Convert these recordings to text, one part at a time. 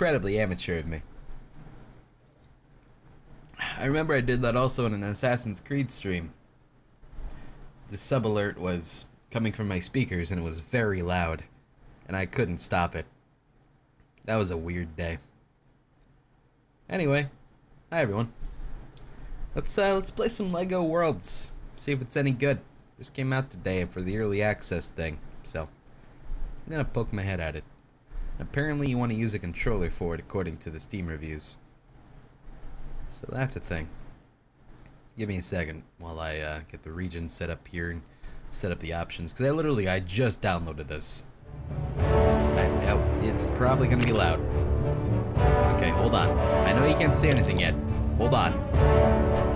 incredibly amateur of me. I remember I did that also in an Assassin's Creed stream. The sub alert was coming from my speakers and it was very loud, and I couldn't stop it. That was a weird day. Anyway, hi everyone. Let's uh, let's play some Lego Worlds. See if it's any good. This came out today for the early access thing, so I'm gonna poke my head at it. Apparently, you want to use a controller for it, according to the Steam reviews. So that's a thing. Give me a second while I uh, get the region set up here and set up the options, because I literally I just downloaded this. I, I, it's probably gonna be loud. Okay, hold on. I know you can't say anything yet. Hold on.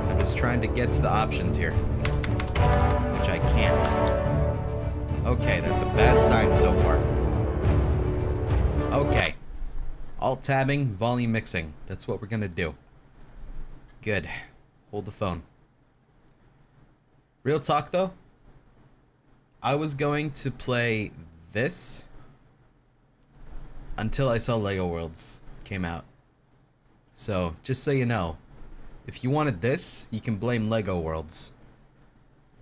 I'm just trying to get to the options here. Which I can't. Okay, that's a bad sign so far. Okay. Alt tabbing, volume mixing. That's what we're gonna do. Good. Hold the phone. Real talk though. I was going to play this until I saw Lego Worlds came out. So, just so you know, if you wanted this, you can blame Lego Worlds.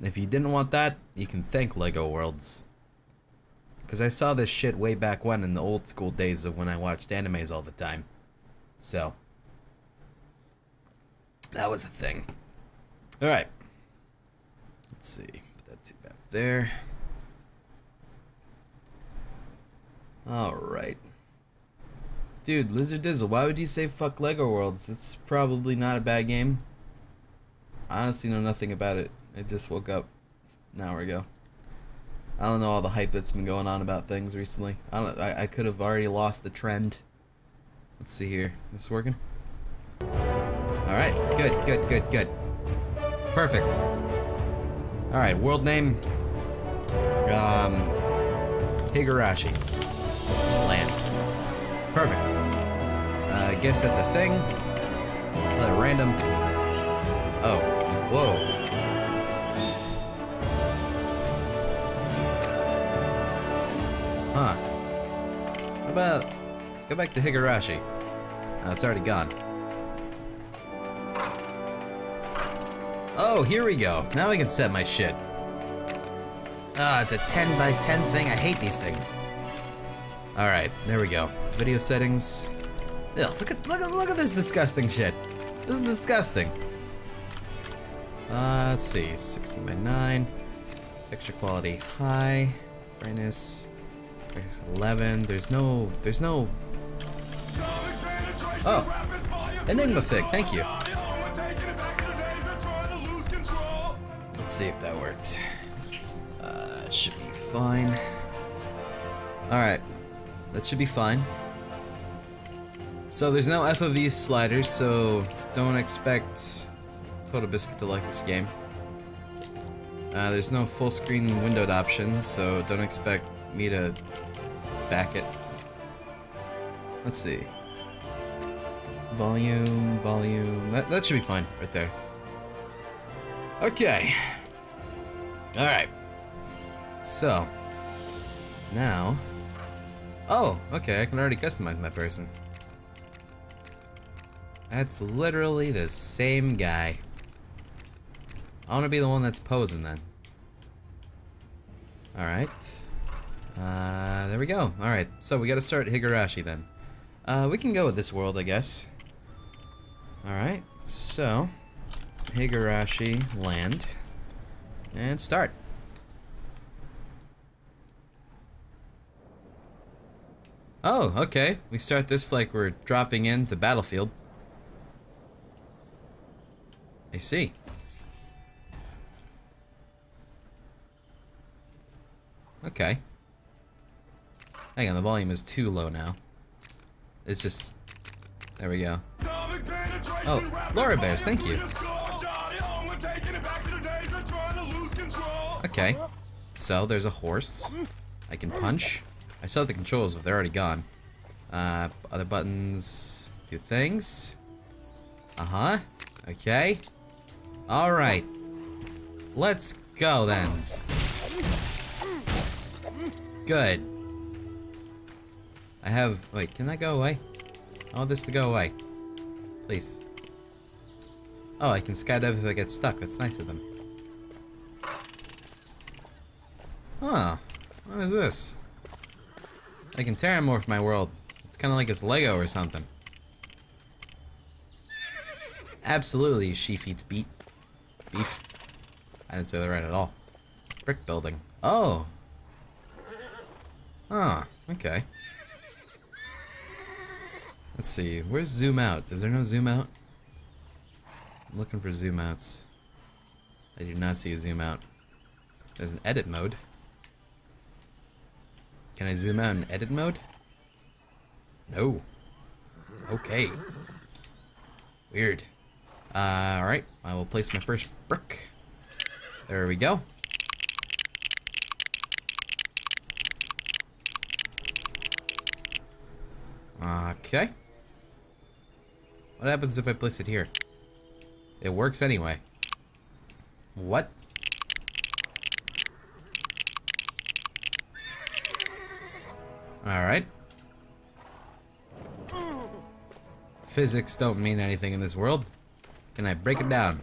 If you didn't want that, you can thank Lego Worlds. Because I saw this shit way back when in the old school days of when I watched animes all the time. So, that was a thing. Alright. Let's see. Put that two back there. Alright. Dude, Lizard Dizzle, why would you say fuck Lego Worlds? It's probably not a bad game. I honestly know nothing about it. I just woke up an hour ago. I don't know all the hype that's been going on about things recently. I don't. I, I could have already lost the trend. Let's see here. This working? All right. Good. Good. Good. Good. Perfect. All right. World name. Um. Higurashi. Land. Perfect. Uh, I guess that's a thing. Uh, random. Oh. Whoa. About... Go back to Higurashi. Oh, it's already gone. Oh, here we go. Now I can set my shit. Ah, oh, it's a 10 by 10 thing. I hate these things. Alright, there we go. Video settings. Ugh, look at look at look at this disgusting shit. This is disgusting. Uh, let's see, 16 by 9. Texture quality high. Brightness. There's 11. There's no. There's no. Oh. Enigma Fig, thank you. Let's see if that worked. Uh, should be fine. Alright. That should be fine. So there's no FOV sliders, so don't expect TotalBiscuit to like this game. Uh, there's no full screen windowed option, so don't expect me to back it. Let's see. Volume, volume. That, that should be fine right there. Okay. Alright. So. Now. Oh, okay, I can already customize my person. That's literally the same guy. I want to be the one that's posing then. Alright. Uh, there we go. Alright, so we gotta start Higurashi then. Uh, we can go with this world, I guess. Alright, so... Higurashi land. And start. Oh, okay. We start this like we're dropping into Battlefield. I see. Okay. Hang on, the volume is too low now. It's just... There we go. Oh, Laura Bears, thank you. Okay. So, there's a horse. I can punch. I saw the controls, but they're already gone. Uh, other buttons do things. Uh-huh. Okay. Alright. Let's go then. Good. I have... Wait, can that go away? I want this to go away. Please. Oh, I can skydive if I get stuck. That's nice of them. Huh. What is this? I can terramorph my world. It's kind of like it's Lego or something. Absolutely, she eats beat. Beef. I didn't say that right at all. Brick building. Oh. Huh. Okay. Let's see. Where's zoom out? Is there no zoom out? I'm looking for zoom outs. I do not see a zoom out. There's an edit mode. Can I zoom out in edit mode? No. Okay. Weird. Uh, alright, I will place my first brick. There we go. Okay. What happens if I place it here? It works anyway. What? Alright. Physics don't mean anything in this world. Can I break it down?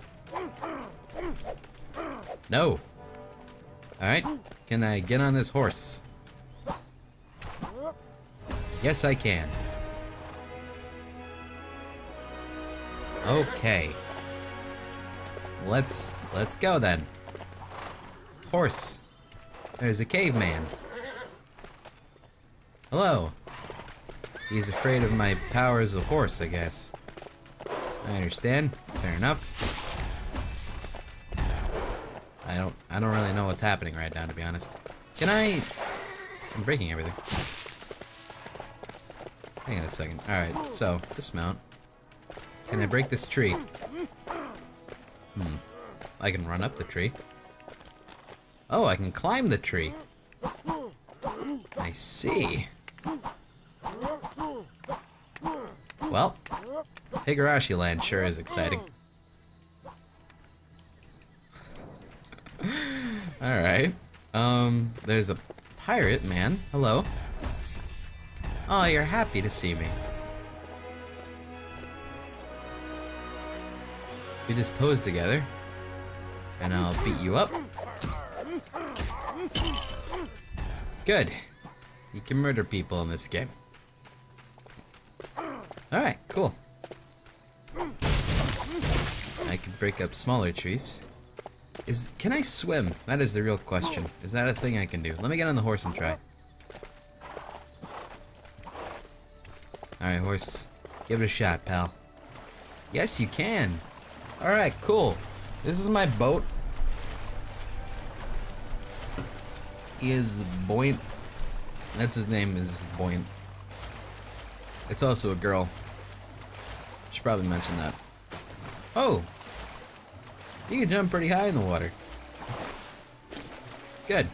No. Alright. Can I get on this horse? Yes, I can. Okay. Let's let's go then. Horse. There's a caveman. Hello. He's afraid of my powers of horse, I guess. I understand. Fair enough. I don't I don't really know what's happening right now to be honest. Can I I'm breaking everything. Hang on a second. Alright, so dismount. Can I break this tree? Hmm. I can run up the tree. Oh, I can climb the tree. I see. Well, Higurashi Land sure is exciting. Alright. Um, there's a pirate man. Hello. Oh, you're happy to see me. We just pose together. And I'll beat you up. Good. You can murder people in this game. Alright, cool. I can break up smaller trees. Is Can I swim? That is the real question. Is that a thing I can do? Let me get on the horse and try. Alright, horse. Give it a shot, pal. Yes, you can. Alright, cool. This is my boat. Is Buoyant. That's his name, is Buoyant. It's also a girl. Should probably mention that. Oh! You can jump pretty high in the water. Good.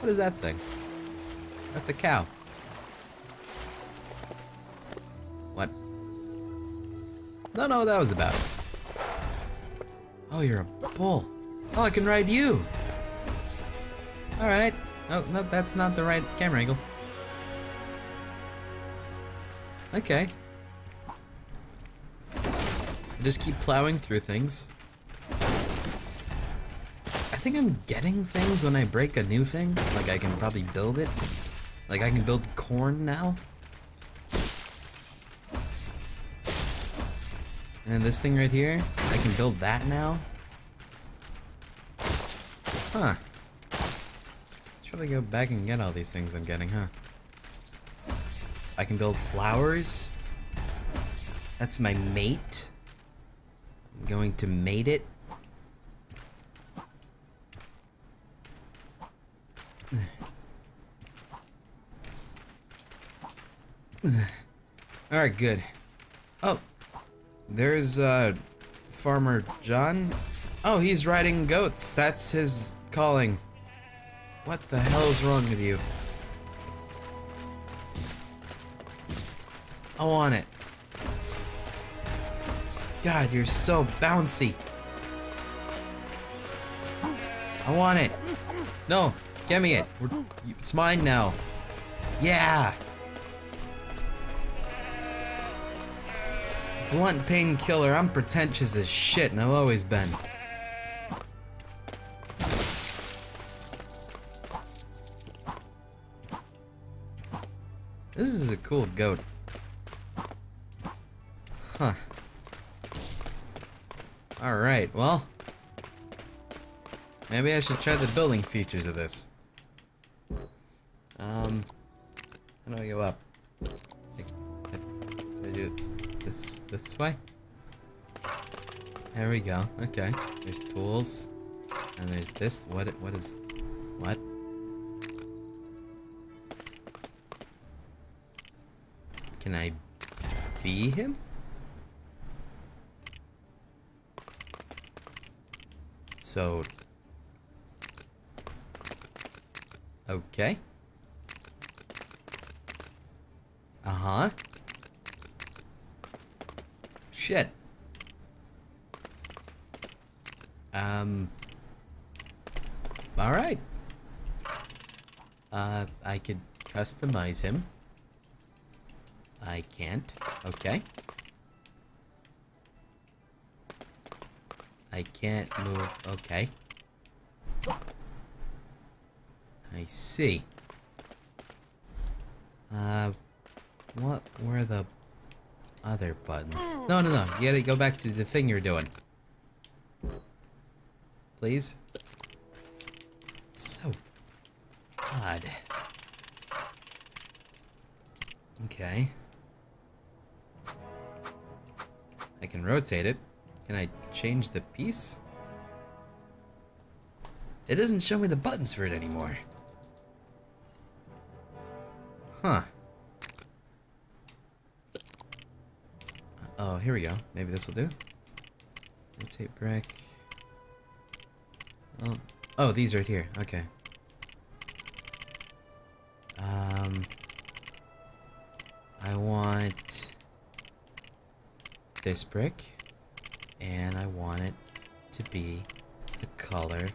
What is that thing? That's a cow. What? Know what that was about. Oh, you're a bull. Oh, I can ride you. Alright. Oh, no, that's not the right camera angle. Okay. I Just keep plowing through things. I think I'm getting things when I break a new thing. Like I can probably build it. Like I can build corn now. And then this thing right here, I can build that now. Huh. Should I go back and get all these things I'm getting, huh? I can build flowers. That's my mate. I'm going to mate it. Alright, good. There's uh, Farmer John. Oh, he's riding goats. That's his calling. What the hell is wrong with you? I want it. God, you're so bouncy. I want it. No, get me it. We're, it's mine now. Yeah. Blunt painkiller. I'm pretentious as shit, and I've always been. This is a cool goat. Huh. Alright, well. Maybe I should try the building features of this. Um, how do I go up? This way? There we go. Okay. There's tools. And there's this. What? What is? What? Can I be him? So. Okay. Uh-huh. Shit. Um. Alright. Uh, I could customize him. I can't. Okay. I can't move. Okay. I see. Uh, what were the other buttons? No, no, no. You gotta go back to the thing you're doing. Please? So odd. Okay. I can rotate it. Can I change the piece? It doesn't show me the buttons for it anymore. Huh. Oh, here we go. Maybe this will do. Rotate brick. Oh, oh, these right here. Okay. Um, I want this brick, and I want it to be the color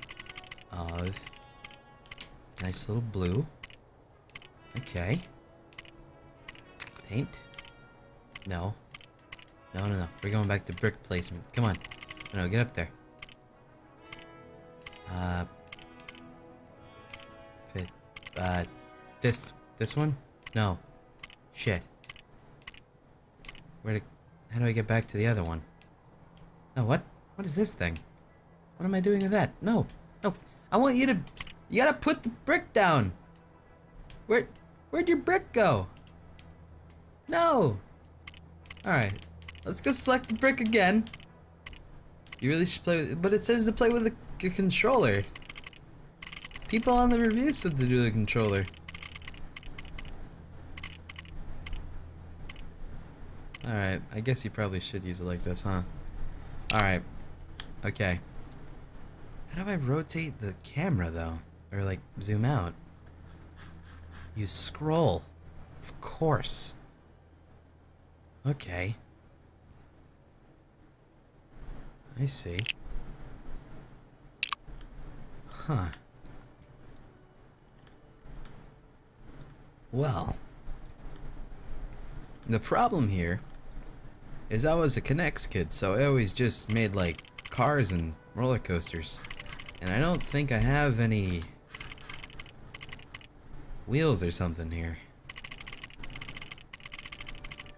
of nice little blue. Okay. Paint? No. No, no, no. We're going back to brick placement. Come on. No, get up there. Uh. Uh. This. This one? No. Shit. Where to. How do I get back to the other one? No, what? What is this thing? What am I doing with that? No. No. I want you to. You gotta put the brick down. Where. Where'd your brick go? No. Alright. Let's go select the brick again. You really should play with but it says to play with the controller. People on the review said to do the controller. Alright, I guess you probably should use it like this, huh? Alright. Okay. How do I rotate the camera, though? Or, like, zoom out? You scroll. Of course. Okay. I see. Huh. Well. The problem here is I was a K'NEX kid, so I always just made like cars and roller coasters. And I don't think I have any wheels or something here.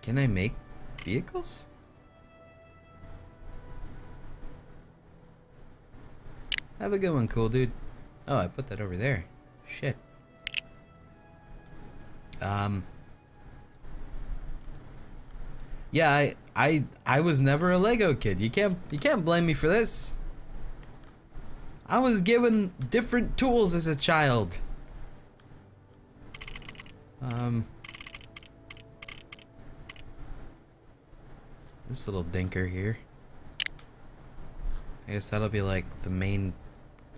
Can I make vehicles? Have a good one, cool dude. Oh, I put that over there. Shit. Um. Yeah, I, I, I was never a Lego kid. You can't, you can't blame me for this. I was given different tools as a child. Um. This little dinker here. I guess that'll be like the main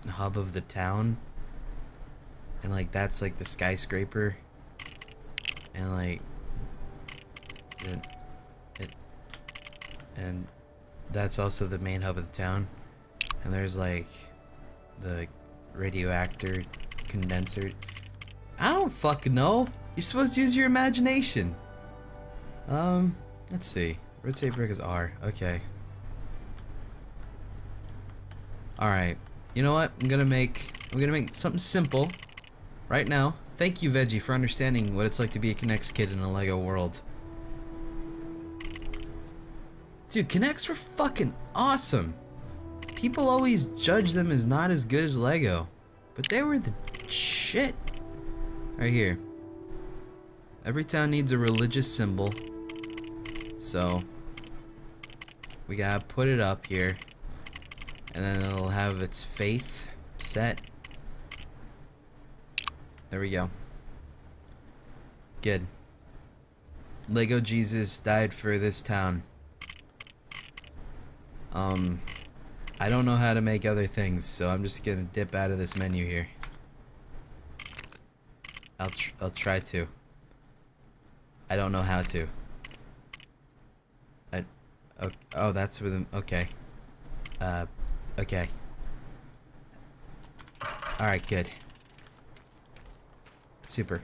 hub of the town. And like that's like the skyscraper. And like it, it and that's also the main hub of the town. And there's like the radioactor condenser. I don't fucking know. You're supposed to use your imagination. Um, let's see. Rotate brick is R. Okay. Alright. You know what? I'm gonna make I'm gonna make something simple right now. Thank you, Veggie, for understanding what it's like to be a K'NEX kid in a LEGO world. Dude, K'NEX were fucking awesome. People always judge them as not as good as Lego, but they were the shit. Right here. Every town needs a religious symbol. So, we gotta put it up here. And then it'll have its faith set. There we go. Good. Lego Jesus died for this town. Um, I don't know how to make other things, so I'm just gonna dip out of this menu here. I'll tr I'll try to. I don't know how to. I oh, oh that's with him. Okay. Uh, okay. All right, good. Super.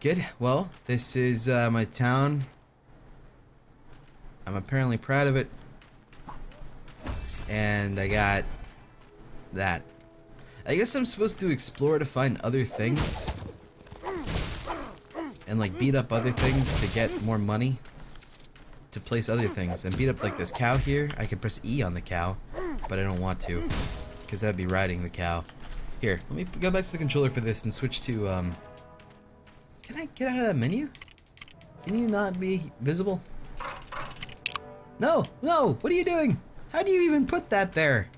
Good. Well, this is uh, my town. I'm apparently proud of it. And I got that. I guess I'm supposed to explore to find other things. And like beat up other things to get more money. To place other things. And beat up like this cow here. I can press E on the cow. But I don't want to. Because that'd be riding the cow. Here, let me go back to the controller for this and switch to, um... Can I get out of that menu? Can you not be visible? No! No! What are you doing? How do you even put that there?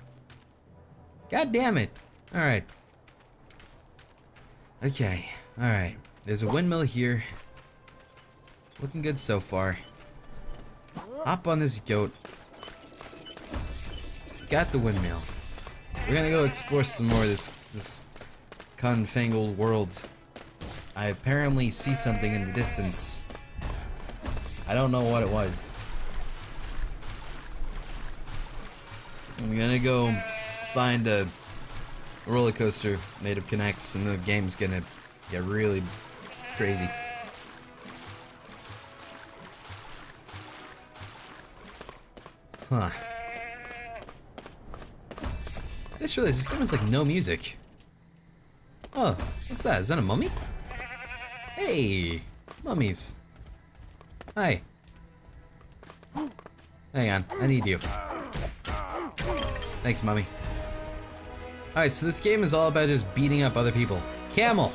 God damn it. Alright. Okay. Alright. There's a windmill here. Looking good so far. Hop on this goat. Got the windmill. We're gonna go explore some more of this this confangled world. I apparently see something in the distance. I don't know what it was. I'm gonna go find a roller coaster made of K'NEX and the game's gonna get really crazy. Huh. Just realized this game has like no music. Oh, what's that? Is that a mummy? Hey, mummies. Hi. Hang on, I need you. Thanks, mummy. Alright, so this game is all about just beating up other people. Camel!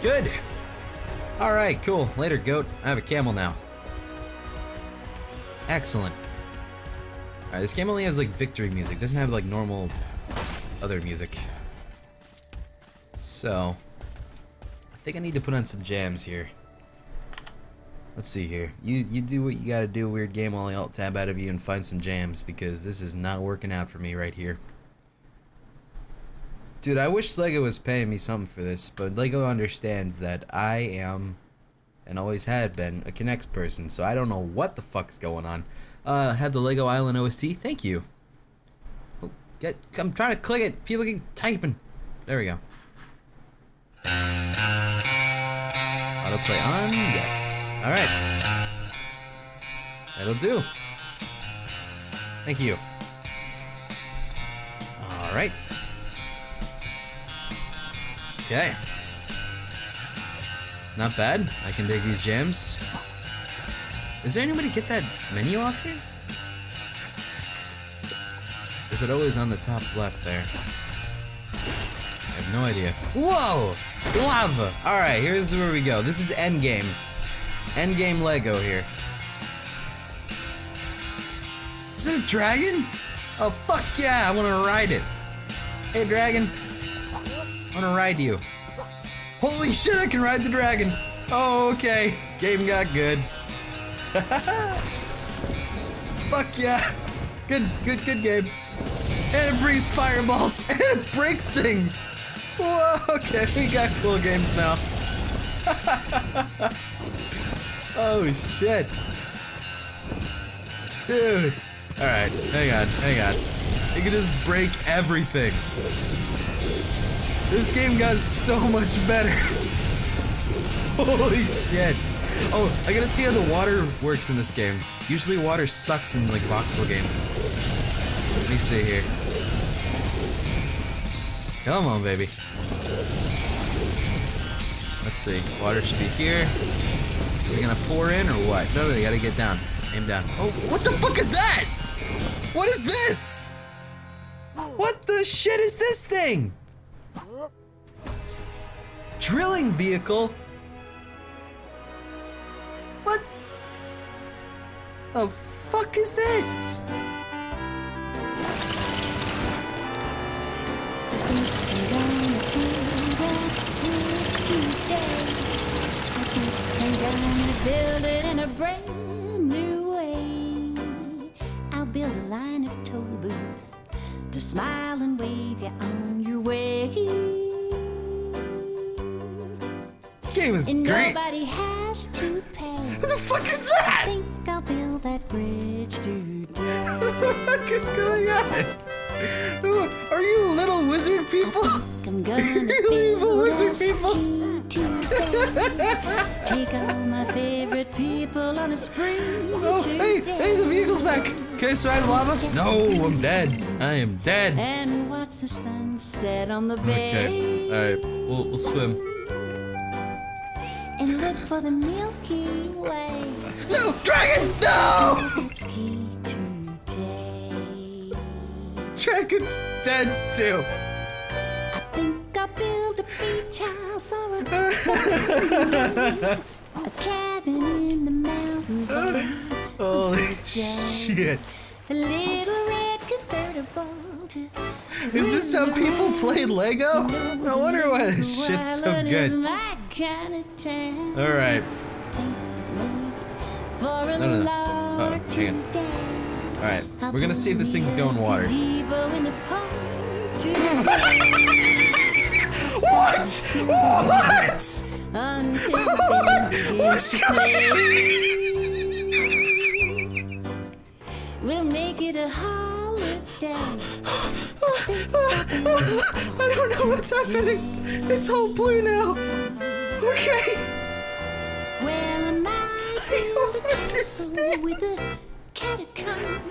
Good! Alright, cool. Later, goat. I have a camel now. Excellent. Alright, this game only has like victory music. Doesn't have like normal other music. So, I think I need to put on some jams here. Let's see here. You you do what you gotta do, weird game, while I alt tab out of you and find some jams, because this is not working out for me right here. Dude, I wish LEGO was paying me something for this, but LEGO understands that I am, and always had been, a K'NEX person, so I don't know what the fuck's going on. Uh, have the LEGO Island OST? Thank you. Get, I'm trying to click it. People keep typing. There we go. Is autoplay on? Yes. Alright. That'll do. Thank you. Alright. Okay. Not bad. I can dig these gems. Is there any way to get that menu off here? Is it always on the top left there? I have no idea. Whoa! Lava! Alright, here's where we go. This is endgame. Endgame Lego here. Is it a dragon? Oh, fuck yeah, I want to ride it. Hey, dragon. I want to ride you. Holy shit, I can ride the dragon. Oh, okay. Game got good. fuck yeah. Good, good, good game. And it breathes fireballs. And it breaks things. Whoa, okay, we got cool games now. Oh shit. Dude. Alright, hang on, hang on. It can just break everything. This game got so much better. Holy shit. Oh, I gotta see how the water works in this game. Usually water sucks in like voxel games. Let me see here. Come on, baby. Let's see. Water should be here. Is it gonna pour in or what? No, they gotta get down. Aim down. Oh, what the fuck is that? What is this? What the shit is this thing? Drilling vehicle? What? The fuck is this? Build it in a brand new way. I'll build a line of toll booths to smile and wave you on your way. This game is And great. nobody has to pay. What the fuck is I that? think I'll build that bridge today. What the fuck is going on? Are you little wizard people? I'm gonna You evil build wizard people. Take all my favorite people on a spring. Oh, hey, hey, the vehicle's back. Can I survive lava? No, I'm dead. I am dead. And watch the sunset on the bay. Okay, alright, we'll, we'll swim. And look for the Milky Way. No, dragon! No! Dragon's dead too. I think I'll build a beach house or a, a cabin in the mountains. Holy shit. A little red convertible Is this how people play Lego? No wonder why this shit's so good. my kind of town. Alright, No, no, no. Uh, hang on. Alright. We're gonna see if this thing can go in water. Devo in the park today. What? What? What? What's going play. We'll make it a holiday. I don't know what's happening. It's all blue now. Okay. Well, I don't understand.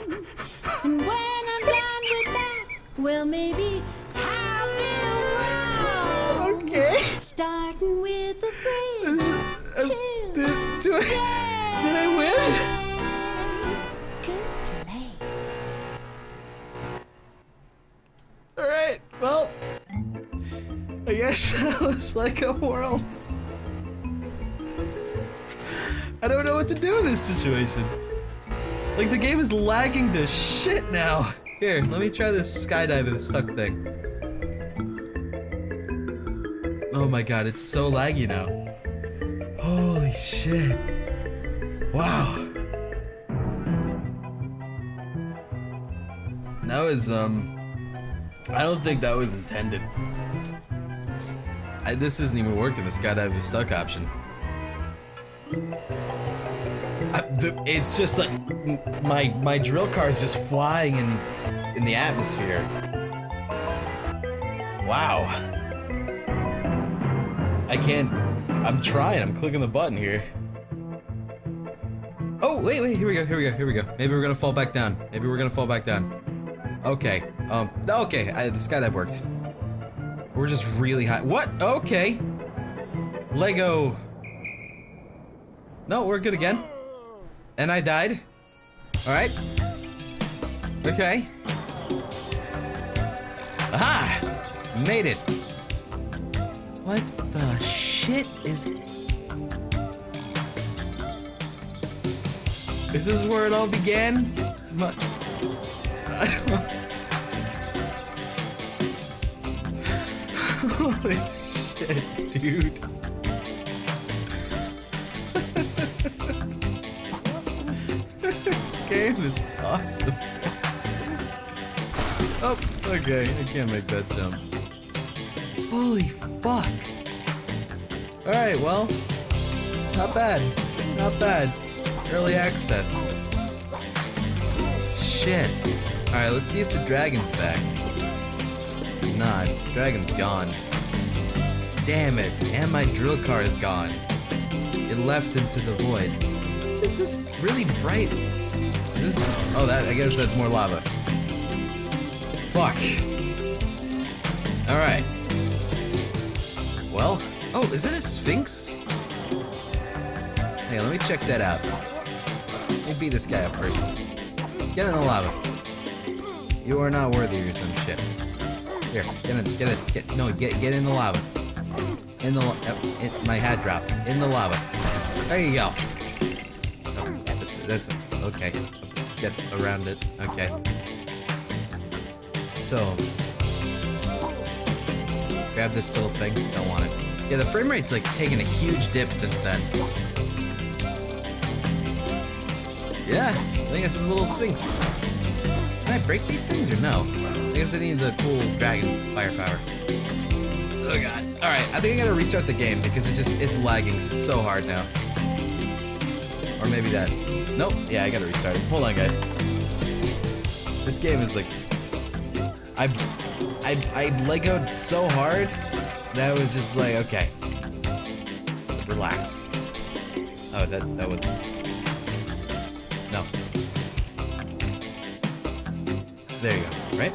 With the catacombs. And when I'm done with that, well, maybe I'll build Rome. Okay. Starting with the bridge. it- uh, did, do I, did I win? Play. Alright, well. I guess that was Lego Worlds. I don't know what to do in this situation. Like, the game is lagging to shit now. Here, let me try this skydiving stuck thing. Oh my god, it's so laggy now. Holy shit. Wow. That was, um. I don't think that was intended. I, this isn't even working, the skydiving stuck option. The, it's just like my my drill car is just flying in in the atmosphere. Wow. I can't. I'm trying. I'm clicking the button here. Oh wait, wait. Here we go. Here we go. Here we go. Maybe we're gonna fall back down. Maybe we're gonna fall back down. Okay. Um. Okay. I, the skydive worked. We're just really high. What? Okay. Lego. No, we're good again. And I died. All right. Okay. Aha! Made it. What the shit is? This is this where it all began? My... Holy shit, dude. Game is awesome. oh, okay, I can't make that jump. Holy fuck. Alright, well, not bad. Not bad. Early access. Shit. Alright, let's see if the dragon's back. He's not. Dragon's gone. Damn it. And my drill car is gone. It left into the void. Is this really bright? Is? Oh, that I guess that's more lava. Fuck. All right. Well, oh, is it a sphinx? Hey, let me check that out. Let me beat this guy up first. Get in the lava. You are not worthy or some shit. Here, get in, get in, get, no, get, get in the lava. In the, uh, in, my hat dropped. In the lava. There you go. Oh, that's, that's, okay. Get around it, okay. So, grab this little thing, don't want it. Yeah, the frame rate's like taking a huge dip since then. Yeah, I think this is a little sphinx. Can I break these things or no? I guess I need the cool dragon firepower. Oh god. Alright, I think I gotta restart the game because it just it's lagging so hard now. Or maybe that. Nope. Yeah, I gotta restart it. Hold on guys. This game is like I I I legoed so hard that I was just like, okay. Relax. Oh that that was No. There you go, right?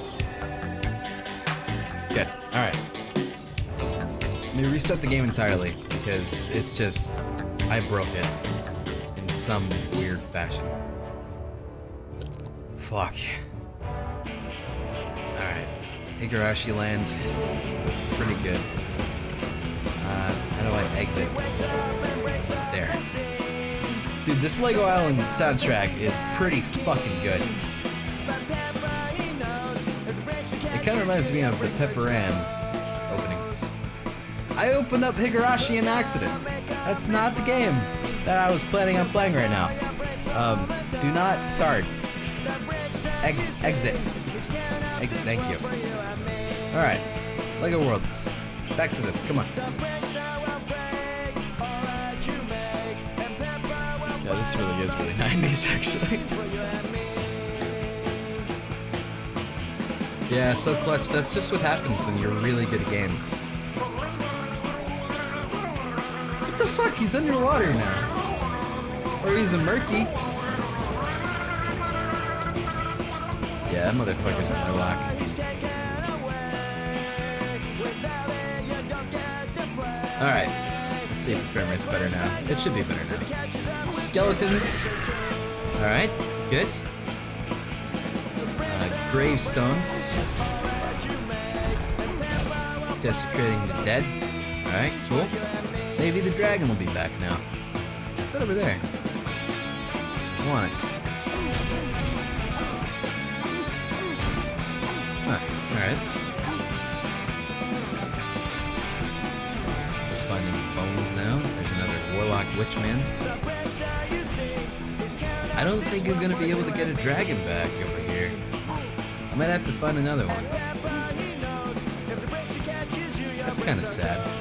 Good. Alright. Let me restart the game entirely because it's just I broke it some weird fashion. Fuck. Alright. Higurashi Land. Pretty good. Uh, how do I exit? There. Dude, this Lego Island soundtrack is pretty fucking good. It kind of reminds me of the Pepper Ann. I opened up Higurashi in accident. That's not the game that I was planning on playing right now. Um, do not start. Ex exit. Exit, thank you. Alright. Lego Worlds. Back to this, come on. Yeah, this really is really 90s, actually. yeah, so clutch, that's just what happens when you're really good at games. Fuck? He's underwater now. Or he's a murky. Yeah, that motherfucker's Murloc. Alright. Let's see if the frame rate's better now. It should be better now. Skeletons. Alright, good. Uh, gravestones. Desecrating the dead. Alright, cool. Maybe the dragon will be back now. What's that over there? I want it. Huh, alright. Just finding bones now. There's another Warlock Witchman. I don't think I'm gonna be able to get a dragon back over here. I might have to find another one. That's kind of sad.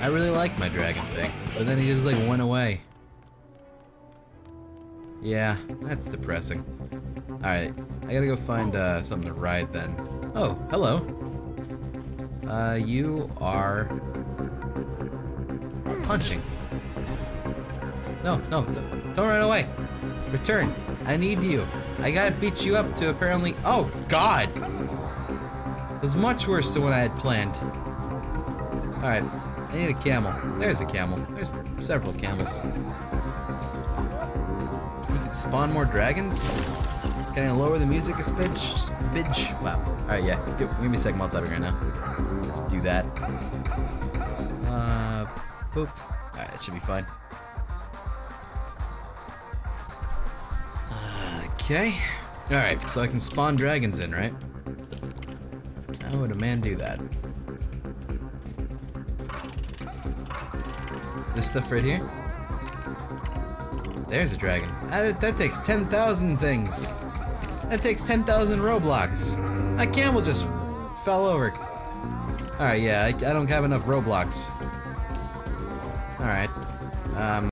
I really like my dragon thing, but then he just like went away. Yeah, that's depressing. Alright, I gotta go find uh, something to ride then. Oh, hello. Uh, you are punching. No, no, don't, don't run away. Return. I need you. I gotta beat you up to apparently. Oh, God! It was much worse than what I had planned. Alright, I need a camel. There's a camel. There's several camels. You can spawn more dragons? Can I lower the music a spidge? Spidge? Wow. Alright, yeah. Give, me a second while right now. Let's do that. Uh, boop. Alright, it should be fine. Okay. Alright, so I can spawn dragons in, right? How would a man do that? This stuff right here? There's a dragon. That, that takes 10,000 things. That takes 10,000 Roblox. That camel just fell over. Alright, yeah, I, I don't have enough Roblox. Alright. Um,